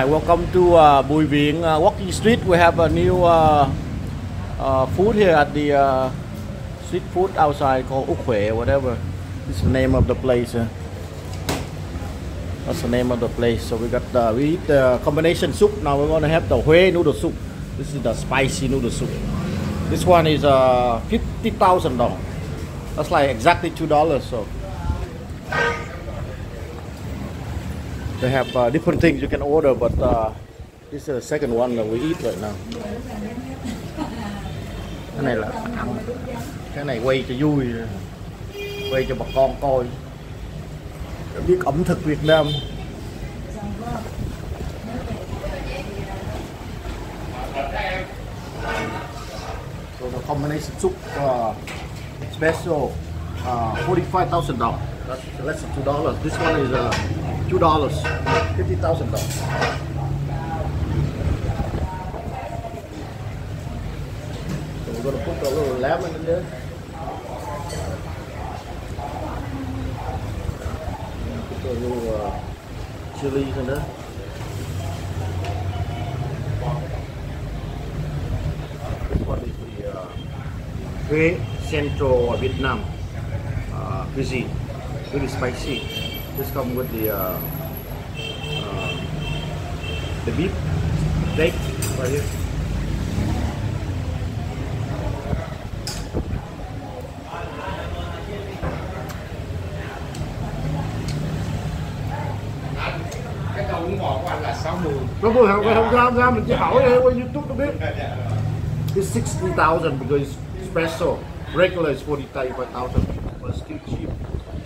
Hi, welcome to uh, Bùi Viện uh, Walking Street. We have a new uh, uh, food here at the uh, street food outside called Huệ, whatever. Is the name of the place. uh. That's the name of the place. So we got we eat the combination soup. Now we're gonna have the Huế noodle soup. This is the spicy noodle soup. This one is uh, fifty thousand dollars. That's like exactly two dollars. So they have uh, different things you can order, but uh, this is the second one that we eat right now. Cái này là ăn cái này quay cho vui, quay cho bà con coi. Để biết ẩm thực Việt Nam. So the combination soup uh, special uh, forty-five thousand dollars. That's less than $2. This one is uh, two dollars, fifty thousand dollars. So we're gonna put a little lemon in there. Put a little uh, chilies in there. This one is the uh, Huế Central Vietnam uh, cuisine, really spicy. This comes with the uh, uh, the beef steak right here. cái ngọt của anh là 60 Nó vừa không không ra ra mình chỉ hỏi qua YouTube nó biết. It's 60,000 because it's special. Regular is 45,000, but still cheap.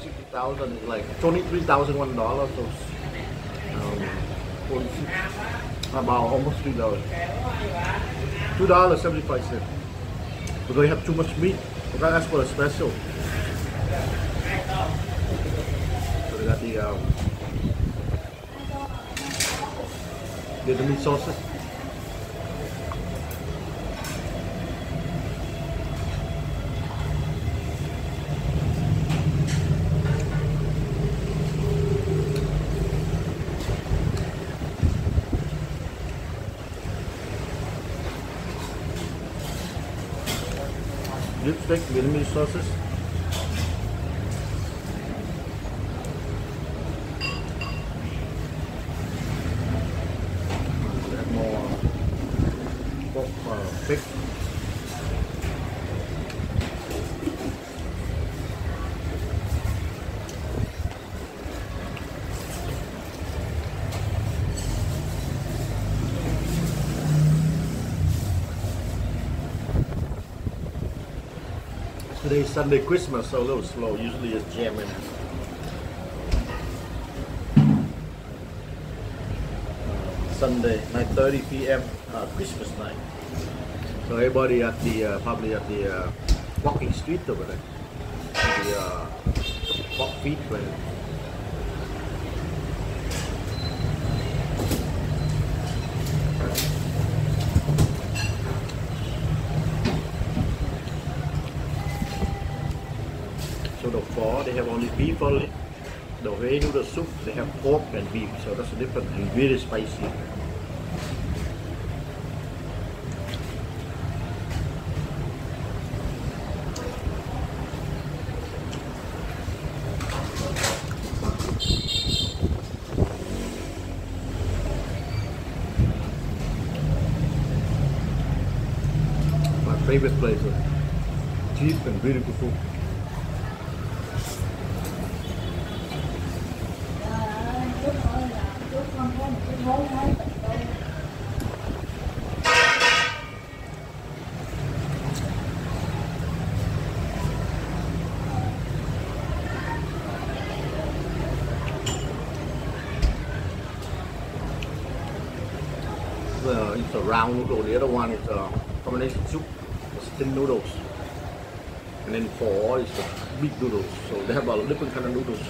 60,000 is like 23,000 dollar, so um, 46, about almost three dollars. Two dollars 75 cents. Because they have too much meat. We got ask for a special. So they got the um, Vietnamese sauces. Lütfen verilmiş lisanssız Today's Sunday Christmas, so a little slow. Usually it's jamming. Sunday, 9:30 p.m. Uh, Christmas night. So everybody at the uh, probably at the uh, walking street over there, the uh, walk feet right there. So the pho, they have only beef only. The Huế noodle soup, they have pork and beef, so that's different. And really spicy. My favorite place. Cheap and beautiful food. It's a round noodle. The other one is a combination soup, thin noodles. And then four is the big noodles. So they have a different kind of noodles.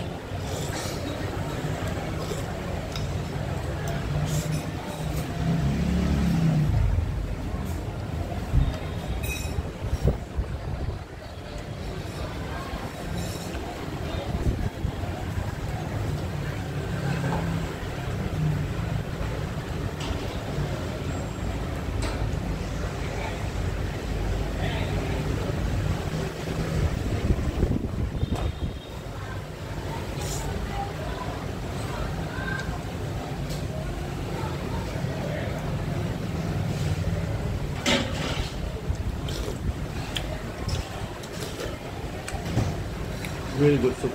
Really good soup.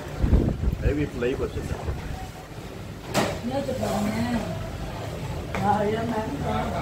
Heavy flavor soup. nhớ chụp hình nha rồi lên bán cho